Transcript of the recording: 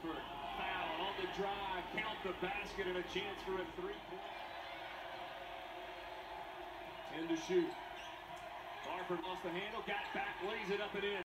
Hartford. Foul on the drive. Count the basket and a chance for a three-point. Ten to shoot. Barford lost the handle, got back, lays it up and in.